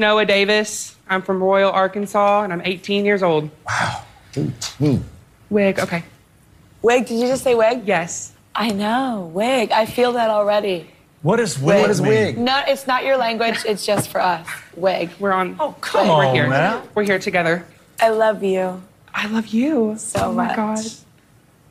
Noah Davis. I'm from Royal, Arkansas, and I'm 18 years old. Wow. 18. Wig, okay. Wig, did you just say wig? Yes. I know, wig. I feel that already. What is wig? What is wig? No, it's not your language. It's just for us. Wig. We're on. Oh, come we're here. man. We're here together. I love you. I love you So oh my much. God.